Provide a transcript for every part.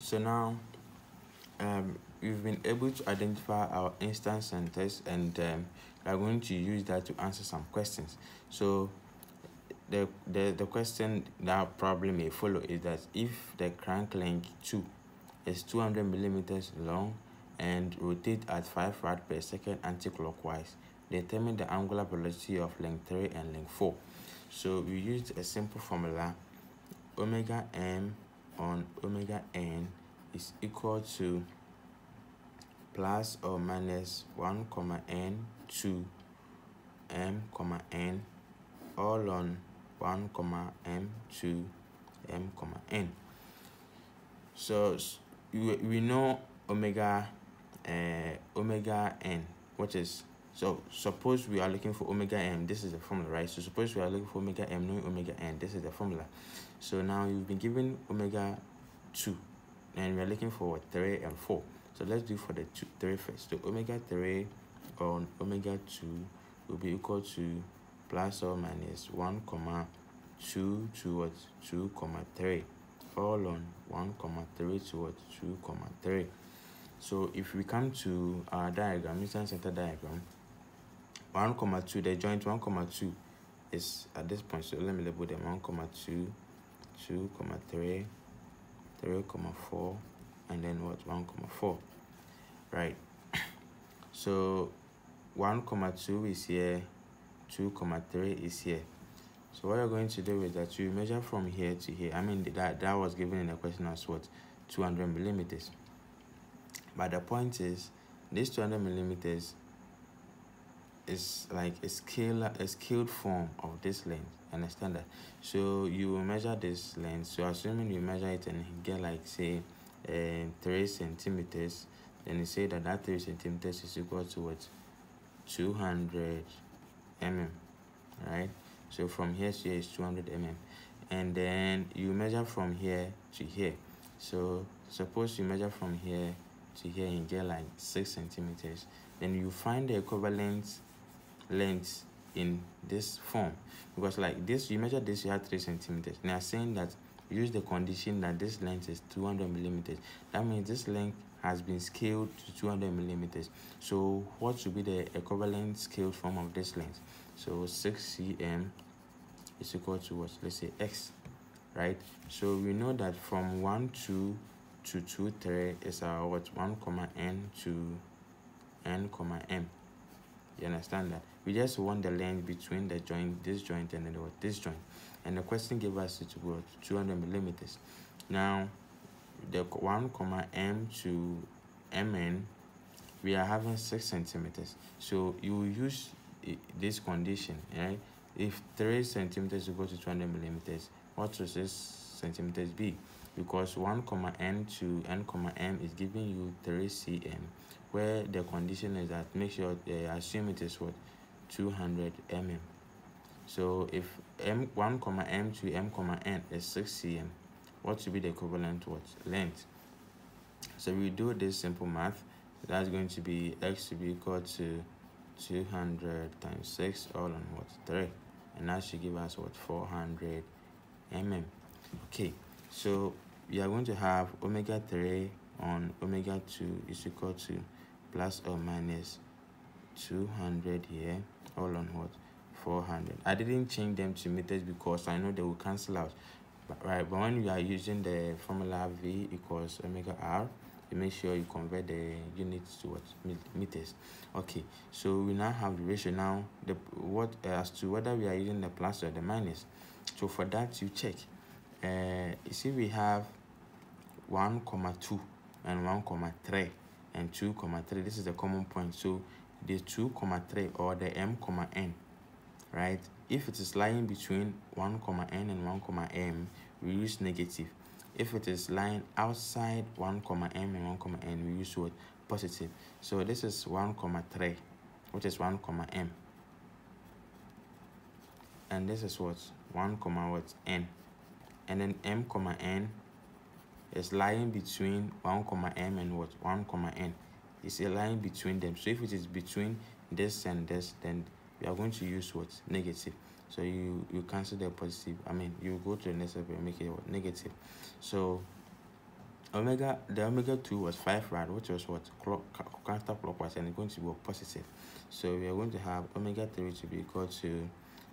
So now um, we've been able to identify our instant centers and um, we are going to use that to answer some questions. So the, the, the question that probably may follow is that if the crank length 2 is 200 millimeters long and rotate at 5 rad per second anti-clockwise, determine the angular velocity of length 3 and length 4. So we used a simple formula omega m on omega n is equal to plus or minus 1 comma n 2 m comma n all on 1 comma m 2 m comma n. So we, we know omega uh, omega n which is so suppose we are looking for omega m this is the formula right? So suppose we are looking for omega m knowing omega n this is the formula. So now you've been given omega 2 and we're looking for 3 and 4 so let's do for the two, 3 first. So omega 3 on omega 2 will be equal to plus or minus 1 comma 2 to what 2 comma 3 all on 1 comma 3 to what 2 comma 3 so if we come to our diagram instant center diagram 1 comma 2 the joint 1 comma 2 is at this point so let me label them 1 comma 2 2 comma 3 3 comma 4 and then what 1 comma 4 right? So 1 comma 2 is here 2 comma 3 is here. So what you're going to do is that you measure from here to here. I mean that that was given in the question as what 200 millimeters. But the point is this 200 millimeters is like a scale a scaled form of this length understand that? So you will measure this length so assuming you measure it and get like say uh, three centimeters then you say that that three centimeters is equal to what? 200 mm right? So from here to here is 200 mm and then you measure from here to here. So suppose you measure from here to here and get like six centimeters then you find the equivalent length in this form. Because like this you measure this you have three centimeters. And are saying that use the condition that this length is 200 millimeters. That means this length has been scaled to 200 millimeters. So what should be the equivalent scaled form of this length? So 6 cm is equal to what? Let's say x right? So we know that from 1 2 to 2 3 is our what? 1 comma n to n comma m you understand that? We just want the length between the joint this joint and what this joint. And the question gave us it was 200 millimeters. Now the 1 comma m to mn we are having 6 centimeters. So you use this condition right? If 3 centimeters equal to 200 millimeters what should this centimeters be because 1 comma n to n comma m is giving you 3 cm where the condition is that make sure uh, assume it is what? 200 mm. So if m 1 comma m to m comma n is 6 cm what should be the equivalent what? Length. So we do this simple math. That's going to be x to be equal to 200 times 6 all on what? 3 and that should give us what? 400 mm. Okay. So we are going to have omega 3 on omega 2 is equal to plus or minus 200 here all on what? 400 i didn't change them to meters because i know they will cancel out. But, right but when you are using the formula v equals omega r you make sure you convert the units to what? Meters. Okay so we now have the ratio. Now the what uh, as to whether we are using the plus or the minus. So for that you check. Uh you see we have 1 comma 2 and 1 comma 3 and 2 comma 3 this is the common point. So the 2 comma 3 or the m comma n right? If it is lying between 1 comma n and 1 comma m we use negative. If it is lying outside 1 comma m and 1 comma n we use what? Positive. So this is 1 comma 3 which is 1 comma m. And this is what? 1 comma what? N. And then m comma n is lying between 1 comma m and what 1 comma n. It's a line between them. So if it is between this and this then we are going to use what? Negative. So you you cancel the positive i mean you go to the next step and make it what? Negative. So omega the omega 2 was 5 rad which was what? Clock counterclockwise and it's going to be positive. So we are going to have omega 3 to be equal to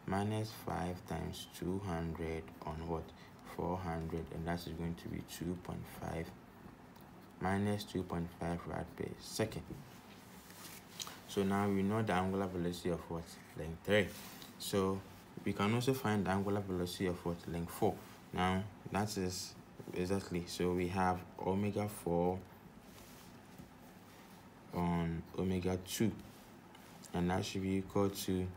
minus 5 times 200 on what 400 and that is going to be 2.5 minus 2.5 rad per second. So now we know the angular velocity of what? Length 3 so we can also find the angular velocity of what? Length 4 now that is exactly so we have omega 4 on omega 2 and that should be equal to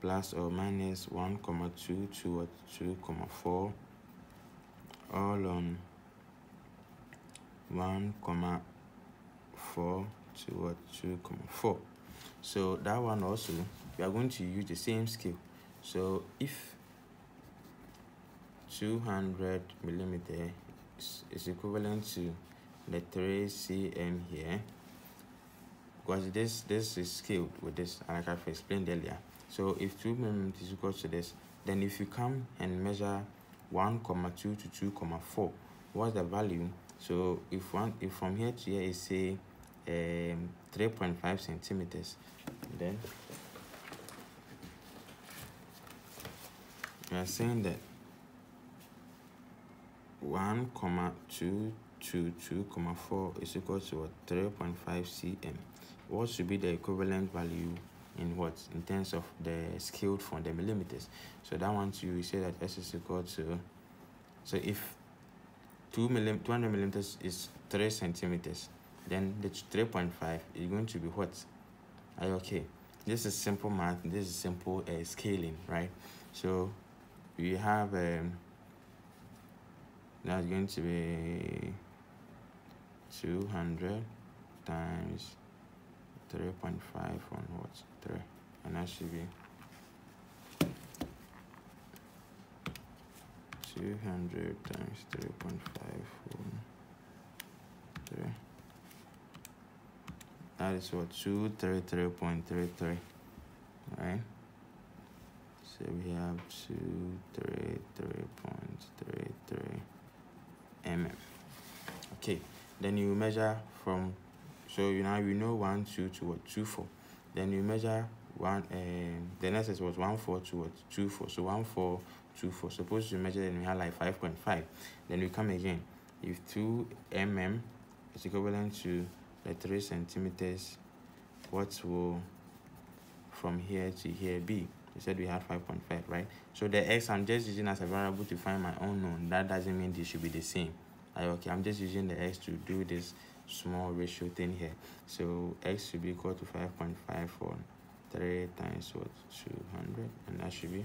plus or minus 1 comma 2 to 2 comma 4 all on 1 comma 4 to what 2 comma 4 so that one also we are going to use the same scale. So if 200 millimeter is, is equivalent to the 3 cm here because this this is scaled with this like I've explained earlier. So if 2 millimeters is equal to this then if you come and measure 1 comma 2 to 2 comma 4 what's the value? So if one if from here to here is say um 3.5 centimeters then we are saying that 1 comma 2 to 2 comma 4 is equal to 3.5 cm what should be the equivalent value in what? In terms of the scaled from the millimeters so that one you say that s is equal to so if 2 millim 200 millimeters is 3 centimeters then the 3.5 is going to be what? Are you okay? This is simple math. This is simple uh, scaling right? So we have um, that's going to be 200 times 3.5 on what 3 and that should be 200 times 3.5 on 3 that is what 233.33 right? So we have 233.33 mm okay then you measure from so you now you know one two to what two four. Then you measure one um the next is was one four to what two four. So one four two four. Suppose you measure and we have like 5.5 then we come again. If 2 mm is equivalent to the 3 centimeters what will from here to here be? We said we had 5.5 right? So the x i'm just using as a variable to find my own known that doesn't mean they should be the same. Like, okay i'm just using the x to do this small ratio thing here. So x should be equal to 5.5 for 3 times what? 200 and that should be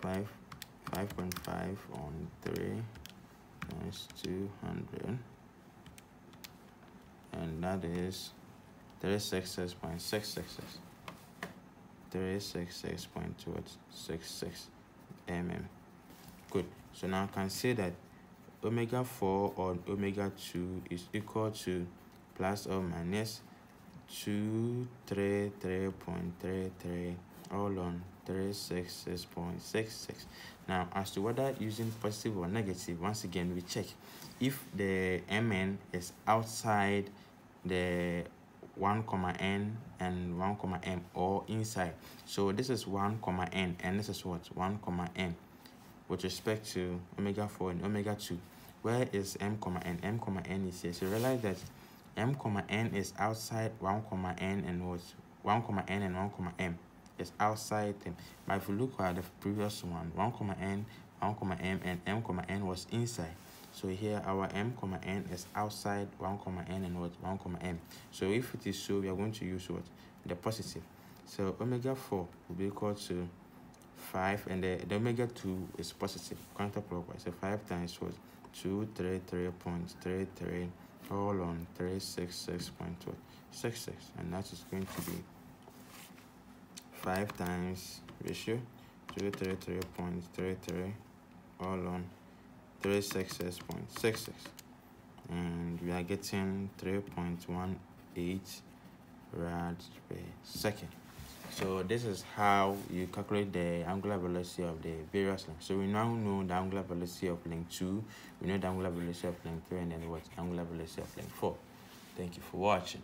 5 5.5 on 3 times 200 and that is 36.66 366.66 mm good. So now I can say that omega 4 on omega 2 is equal to plus or minus 233.33 all on 366.66 now as to whether using positive or negative once again we check if the mn is outside the 1 comma n and 1 comma m or inside. So this is 1 comma n and this is what? 1 comma n with respect to omega 4 and omega 2 where is m comma n? m comma n is here. So realize that m comma n is outside 1 comma n and what 1 comma n and 1 comma m is outside them. But if you look at the previous one 1 comma n 1 comma m and m comma n was inside. So here our m comma n is outside 1 comma n and what 1 comma m. So if it is so we are going to use what? The positive. So omega 4 will be equal to 5 and the, the omega 2 is positive counterclockwise. So 5 times what? 233.33 all on 366.66 and that is going to be 5 times ratio. 233.33 all on 366.66 and we are getting 3.18 rad per second so this is how you calculate the angular velocity of the various links so we now know the angular velocity of link 2 we know the angular velocity of link 3 and then what? Angular velocity of link 4 thank you for watching